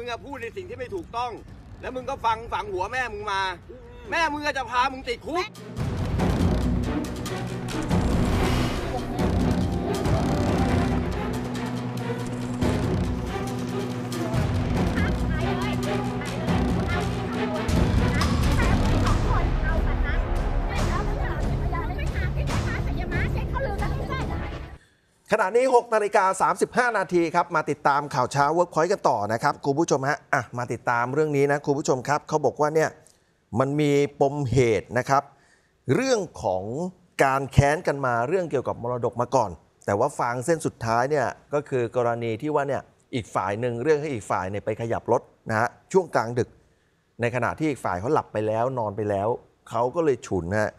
มึงอะพูดในสิ่งที่ไม่ถูกต้อง แล้วมึงก็ฟังฝังหัวแม่มึงมา แม่มึงก็จะพามึงติดคุก ณะนี้ 6นาฬิกา35 นาทีครับ มาติดตามข่าวเช้า Workpoint กันต่อนะครับคุณผู้ชมฮะอะมาติดตามเรื่องนี้นะคุณผู้ชมครับเขาบอกว่าเนี่ยมันมีปมเหตุนะครับ เรื่องของการแค้นกันมาเรื่องเกี่ยวกับมรดกมาก่อน แต่ว่าฟางเส้นสุดท้ายเนี่ยก็คือกรณีที่ว่าเนี่ยอีกฝ่ายหนึ่งเรื่องให้อีกฝ่ายเนี่ยไปขยับรถนะฮะช่วงกลางดึก ในขณะที่อีกฝ่ายเขาหลับไปแล้วนอนไปแล้วเขาก็เลยฉุนนะฮะ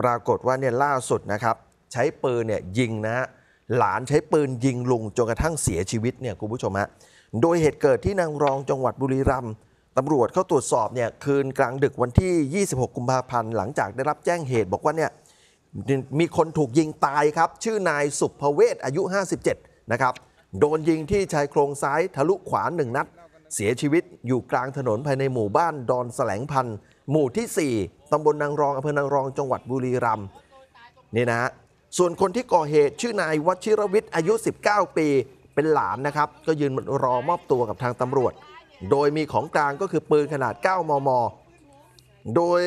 ปรากฏว่าเนี่ยล่าสุดนะครับ ใช้ปืนเนี่ยยิงนะฮะ หลานใช้ปืนยิงลุงจนกระทั่งเสียชีวิตเนี่ยคุณผู้ชมฮะโดยเหตุเกิดที่นางรองจังหวัดบุรีรัมย์ตำรวจเข้าตรวจสอบเนี่ยคืนกลางดึกวันที่ 26 กุมภาพันธ์หลังจากได้รับแจ้งเหตุบอกว่าเนี่ยมีคนถูกยิงตายครับ ชื่อนายสุภเวศอายุ 57 นะครับ โดนยิงที่ชายโครงซ้ายทะลุขวาหนึ่งนัด เสียชีวิตอยู่กลางถนนภายในหมู่บ้านดอนแสลงพันธ์หมู่ที่ 4 ตำบลนางรองอำเภอนางรองจังหวัดบุรีรัมย์นี่นะฮะ ส่วนคนที่ก่อเหตุชื่อนายวัชิรวิทย์อายุ 19 ปีเป็นหลานนะครับ ก็ยืนรอมอบตัวกับทางตำรวจ โดยมีของกลางก็คือปืนขนาด 9 มม โดย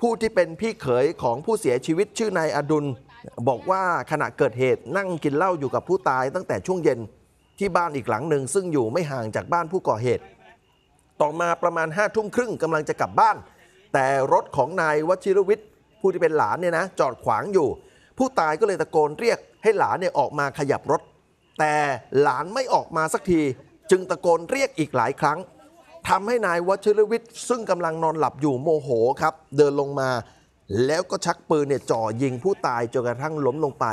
ผู้ที่เป็นพี่เขยของผู้เสียชีวิตชื่อนายอดุล บอกว่าขณะเกิดเหตุนั่งกินเหล้าอยู่กับผู้ตายตั้งแต่ช่วงเย็นที่บ้านอีกหลังหนึ่ง ซึ่งอยู่ไม่ห่างจากบ้านผู้ก่อเหตุ ต่อมาประมาณ5้าทุ่มครึ่งกำลังจะกลับบ้าน แต่รถของนายวชิรวิทย์ผู้ที่เป็นหลานเนี่ยนะจอดขวางอยู่ ผู้ตายก็เลยตะโกนเรียกให้หลานเนี่ยออกมาขยับรถ แต่หลานไม่ออกมาสักที จึงตะโกนเรียกอีกหลายครั้งทำให้นายวชิรวิทย์ซึ่งกำลังนอนหลับอยู่โมโหครับ เดินลงมา แล้วก็ชักปืนเนี่ยจ่อยิงผู้ตายจนกระทั่งล้มลงไป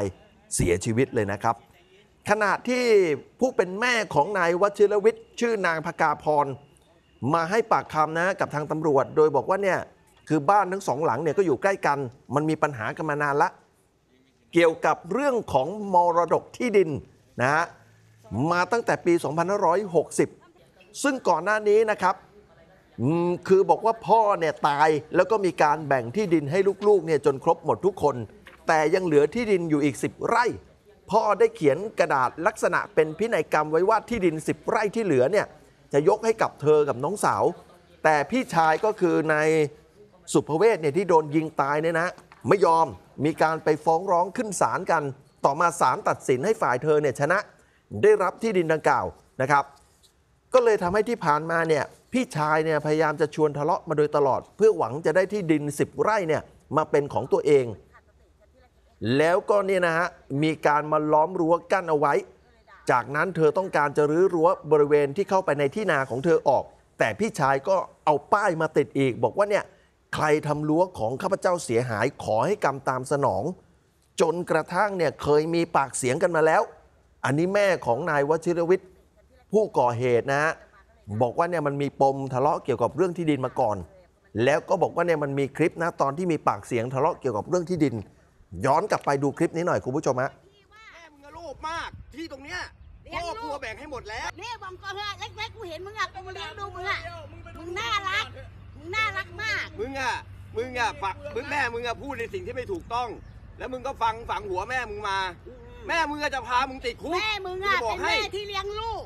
เสียชีวิตเลยนะครับ ขณะที่ผู้เป็นแม่ของนายวชิรวิทย์ชื่อนางพกาพร มาให้ปากคำนะกับทางตำรวจ โดยบอกว่าเนี่ยคือบ้านทั้งสองหลังเนี่ยก็อยู่ใกล้กัน มันมีปัญหากันมานานละ เกี่ยวกับเรื่องของมรดกที่ดินนะฮะมาตั้งแต่ปี 2560 ซึ่งก่อนหน้านี้นะครับคือบอกว่าพ่อเนี่ยตายแล้วก็มีการแบ่งที่ดินให้ลูกๆเนี่ยจนครบหมดทุกคน แต่ยังเหลือที่ดินอยู่อีก 10 ไร่ พ่อได้เขียนกระดาษลักษณะเป็นพินัยกรรมไว้ว่าที่ดิน 10 ไร่ที่เหลือเนี่ยจะยกให้กับเธอกับน้องสาว แต่พี่ชายก็คือนายสุภเวศเนี่ยที่โดนยิงตายเนี่ยนะ ไม่ยอม มีการไปฟ้องร้องขึ้นศาลกัน ต่อมาศาลตัดสินให้ฝ่ายเธอเนี่ยชนะได้รับที่ดินดังกล่าวนะครับ ก็เลยทำให้ที่ผ่านมาเนี่ยพี่ชายเนี่ยพยายามจะชวนทะเลาะมาโดยตลอด เพื่อหวังจะได้ที่ดิน 10 ไร่เนี่ยมาเป็นของตัวเอง แล้วก็เนี่ยนะฮะมีการมาล้อมรั้วกั้นเอาไว้ จากนั้นเธอต้องการจะรื้อรั้วบริเวณที่เข้าไปในที่นาของเธอออก แต่พี่ชายก็เอาป้ายมาติดอีก บอกว่าเนี่ย ใครทำรั้วของข้าพเจ้าเสียหายขอให้กรรมตามสนอง จนกระทั่งเนี่ยเคยมีปากเสียงกันมาแล้ว อันนี้แม่ของนายวชิรวิทย์ผู้ก่อเหตุนะฮะบอกว่าเนี่ยมันมีปมทะเลาะเกี่ยวกับเรื่องที่ดินมาก่อน แล้วก็บอกว่าเนี่ยมันมีคลิปนะตอนที่มีปากเสียงทะเลาะเกี่ยวกับเรื่องที่ดิน ย้อนกลับไปดูคลิปนี้หน่อยคุณผู้ชมฮะแม่มึงอะโลภมากที่ตรงเนี้ยเลี้ยงพ่อลูกกลัวแบ่งให้หมดแล้วนี่บองก็เฮ้ยเล็กๆกูเห็นมึงอะกูมาเลี้ยงดูมึงอะมึงน่ารักมึง น่ารักมาก มึงอะมึงอะฝักมึงแม่มึงอะพูดในสิ่งที่ไม่ถูกต้อง แล้วมึงก็ฟังฝังหัวแม่มึงมา แม่มึงก็จะพามึงติดคุกแม่มึงกูอะจะบอเป็กนให้ แม่ที่เลี้ยงลูก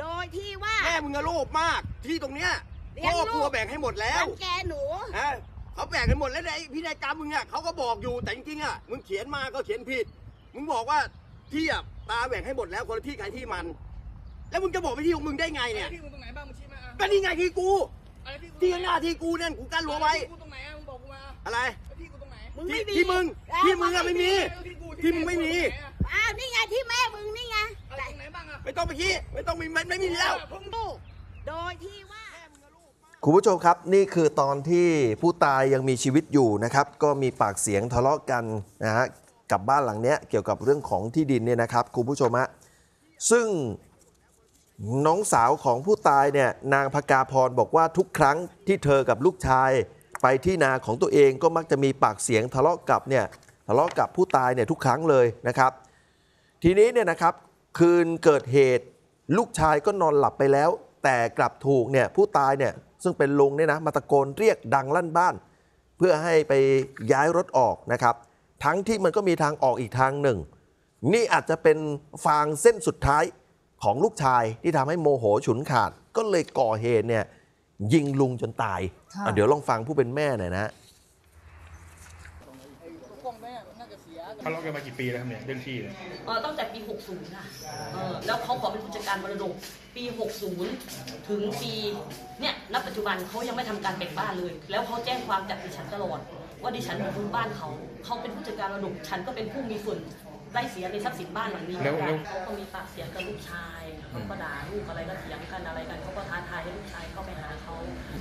โดยที่ว่า แม่มึงอะโลภมากที่ตรงเนี้ยเลี้ยงพ่อลูกกลัวแบ่งให้หมดแล้วรังแกหนู ฮะเขาแบ่งกันหมดแล้วในพินัยกรรมมึงอะเขาก็บอกอยู่แต่จริงๆอะมึงเขียนมาก็เขียนผิด มึงบอกว่าที่อะตาแบ่งให้หมดแล้วคนละที่ใครที่มัน แล้วมึงจะบอกไปที่ของมึงได้ไงเนี่ย ที่กูตรงไหนบ้างมึงชี้มาอะก็นี่ไงที่กูอะไร ที่กูที่หน้าที่กูเนี่ยกูกั้นรั้วไว้ ที่กูตรงไหนอะมึงบอกกูมาอะไร แล้วที่กูตรงไหนมึงที่ไม่มีที่มึงแล้วที่มึงอะไม่มีที่กูที่มึงไม่มี อ้าวนี่ไงที่แม่มึงนี่ไงอะไรตรงไหนบ้างอะไม่ต้องไปขี้ไม่ต้องมีไม่ไม่มีแล้วผมลูกโดยที่ว่า คุณผู้ชมครับนี่คือตอนที่ผู้ตายยังมีชีวิตอยู่นะครับ ก็มีปากเสียงทะเลาะกันนะฮะกับบ้านหลังเนี้ยเกี่ยวกับเรื่องของที่ดินเนี่ยนะครับคุณผู้ชมฮะซึ่ง น้องสาวของผู้ตายเนี่ยนางพกาพรบอกว่าทุกครั้งที่เธอกับลูกชาย ไปที่นาของตัวเองก็มักจะมีปากเสียงทะเลาะกับเนี่ยทะเลาะกับผู้ตายเนี่ยทุกครั้งเลยนะครับ ทีนี้เนี่ยนะครับคืนเกิดเหตุลูกชายก็นอนหลับไปแล้ว แต่กลับถูกเนี่ยผู้ตายเนี่ยซึ่งเป็นลุงเนี่ยนะมาตะโกนเรียกดังลั่นบ้าน เพื่อให้ไปย้ายรถออกนะครับ ทั้งที่มันก็มีทางออกอีกทางหนึ่ง นี่อาจจะเป็นฟางเส้นสุดท้าย ของลูกชายที่ทำให้โมโหฉุนขาดก็เลยก่อเหตุเนี่ยยิงลุงจนตายค่ะอะเดี๋ยวลองฟังผู้เป็นแม่หน่อยนะกล้องแม่มันน่าจะเสียทะเลาะกันมากี่ปีแล้วครับเนี่ยเรื่องที่เนี่ยเออตั้งแต่ปี 60ค่ะเออแล้วเขาขอเป็นผู้จัดการมรดกปี 60 ถึงปีเนี่ยณปัจจุบันเขายังไม่ทำการแบ่งบ้านเลย แล้วเขาแจ้งความจับดิฉันตลอด ว่าดิฉันบุกรุกบ้านเขา เขาเป็นผู้จัดการมรดกฉันก็เป็นผู้มีส่วน ได้เสียในทรัพย์สินบ้านหลังนี้แล้วแล้วเขาก็มีปากเสียงกับลูกชายเขาก็ด่าลูกอะไรก็เถียงกันอะไรกันเขาก็ท้าทายให้ลูกชายเข้าไปหาเขา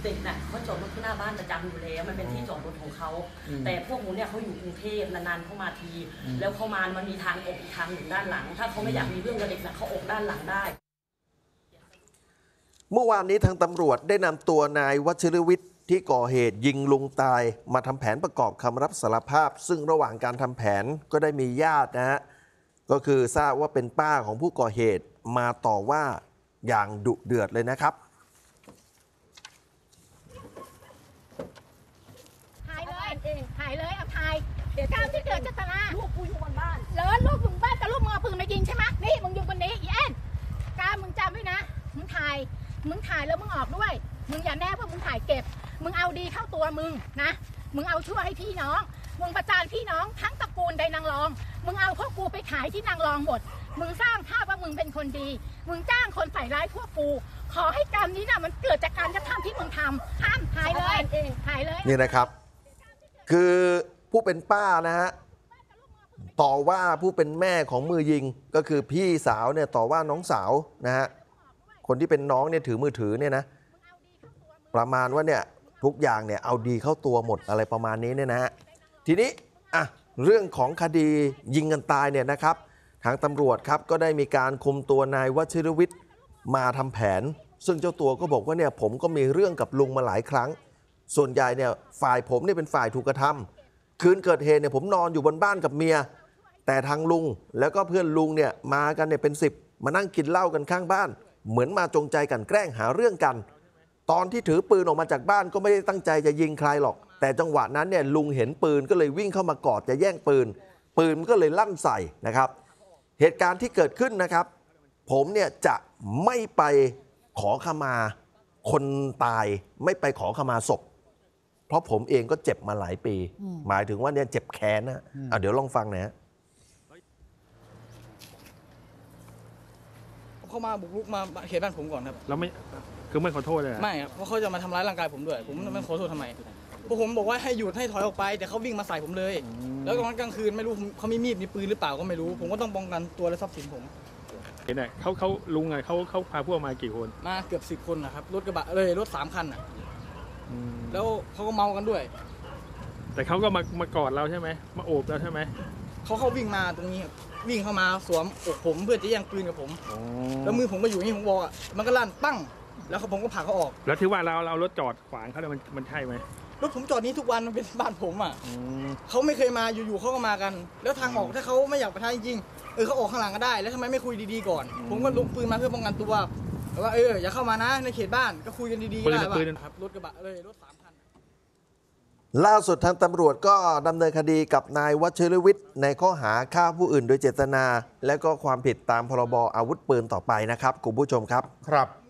เด็กน่ะเขาจอดรถที่หน้าบ้านประจำอยู่แล้วมันเป็นที่จอดรถของเขาแต่พวกหนูเนี่ยเขาอยู่กรุงเทพนานๆเข้ามาทีแล้วเข้ามามันมีทางออกอีกทางหนึ่งด้านหลัง ถ้าเขาไม่อยากมีเรื่องกับเด็กนะเขาออกด้านหลังได้ เมื่อวานนี้ทางตำรวจได้นำตัวนายวัชรวิทย์ ที่ก่อเหตุยิงลุงตายมาทำแผนประกอบคำรับสารภาพ ซึ่งระหว่างการทำแผนก็ได้มีญาตินะฮะก็คือทราบว่าเป็นป้าของผู้ก่อเหตุมาต่อว่าอย่างดุเดือดเลยนะครับถ่ายเลยถ่ายเลยเอาถ่าย เดี๋ยวก้าวที่เกิดเจตนาลูกกูอยู่บนบ้านเหรอลูกมึงบ้านแต่ลูกมึงเอาปืนมายิงใช่ไหมนี่มึงอยู่คนนี้อีแอนกล้ามึงจำไว้นะ มึงถ่าย มึงถ่ายแล้วมึงออกด้วย มึงอย่าแน่ว่ามึงถ่ายเก็บ มึงเอาดีเข้าตัวมึงนะ มึงเอาชั่วให้พี่น้อง มึงประจานพี่น้องทั้งตระกูลใดนางรอง มึงเอาพวกกูไปขายที่นางรองหมด มึงสร้างภาพว่ามึงเป็นคนดี มึงจ้างคนใส่ร้ายพวกกู ขอให้กรรมนี้นะมันเกิดจากการกระทำที่มึงทำห้ามถ่ายเลยถ่ายเลย นี่นะครับ คือผู้เป็นป้านะฮะต่อว่าผู้เป็นแม่ของมือยิงก็คือพี่สาวเนี่ยต่อว่าน้องสาวนะฮะคนที่เป็นน้องเนี่ยถือมือถือเนี่ยนะประมาณว่าเนี่ย ทุกอย่างเนี่ยเอาดีเข้าตัวหมดอะไรประมาณนี้เนี่ยนะฮะทีนี้อะเรื่องของคดียิงกันตายเนี่ยนะครับ ทางตำรวจครับก็ได้มีการคุมตัวนายวัชิรวิทย์มาทำแผน ซึ่งเจ้าตัวก็บอกว่าเนี่ยผมก็มีเรื่องกับลุงมาหลายครั้ง ส่วนใหญ่เนี่ยฝ่ายผมเนี่ยเป็นฝ่ายถูกกระทำคืนเกิดเหตุเนี่ยผมนอนอยู่บนบ้านกับเมีย แต่ทางลุงแล้วก็เพื่อนลุงเนี่ยมากันเนี่ยเป็นสิบมานั่งกินเหล้ากันข้างบ้าน เหมือนมาจงใจกันแกล้งหาเรื่องกัน ตอนที่ถือปืนออกมาจากบ้านก็ไม่ได้ตั้งใจจะยิงใครหรอก แต่จังหวะนั้นเนี่ยลุงเห็นปืนก็เลยวิ่งเข้ามากอดจะแย่งปืน ปืนมันก็เลยลั่นใส่นะครับ เหตุการณ์ที่เกิดขึ้นนะครับ ผมเนี่ยจะไม่ไปขอขมาคนตายไม่ไปขอขมาศพ เพราะผมเองก็เจ็บมาหลายปี หมายถึงว่าเนี่ยเจ็บแค้นนะอะเดี๋ยวลองฟังหน่อยฮะเขามาบุกรุกมาเขตบ้านผมก่อนครับเราไม่ คือไม่ขอโทษเลยอะไม่ครับเพราะเขาจะมาทำร้ายร่างกายผมด้วย ผมไม่ขอโทษทำไมพวกผมบอกว่าให้หยุดให้ถอยออกไป แต่เขาวิ่งมาใส่ผมเลย แล้วตอนนั้นกลางคืนไม่รู้ผมเขามีมีดมีปืนหรือเปล่าก็ไม่รู้ ผมก็ต้องป้องกันตัวและทรัพย์สินผม เห็นไหมเขาเขาลุงไงเขาเขาพาพวกมากี่คนมาเกือบสิบคนนะครับรถกระบะเลยรถสามคันอะ แล้วเขาก็เมากันด้วย แต่เขาก็มามากอดเราใช่ไหมมาโอบเราใช่ไหมเขาเข้าวิ่งมาตรงนี้ครับวิ่งเข้ามาสวมอกผมเพื่อจะแย่งปืนกับผม แล้วมือผมก็อยู่อย่างนี่ผมบอกอะมันก็ลั่นปั้ง แล้วเขาผมก็ผลักเขาออก แล้วที่ว่าเราเรารถจอดขวางเขาเนี่ยมันมันใช่ไหมรถผมจอดนี้ทุกวันมันเป็นบ้านผมอะเขาไม่เคยมาอยู่ๆเขาก็มากัน แล้วทางออกถ้าเขาไม่อยากประทะจริงๆเออเขาออกข้างหลังก็ได้ แล้วทำไมไม่คุยดีๆก่อน ผมก็ลุกปืนมาเพื่อป้องกันตัวแต่ว่าเอออย่าเข้ามานะในเขตบ้านก็คุยกันดีๆปืนได้ปืนป่ะครับรถกระบะเลยรถสามคัน ล่าสุดทางตำรวจก็ดำเนินคดีกับนายวัชรวิทย์ในข้อหาฆ่าผู้อื่นโดยเจตนา และก็ความผิดตามพรบอาวุธปืนต่อไปนะครับคุณผู้ชมครับ ครับ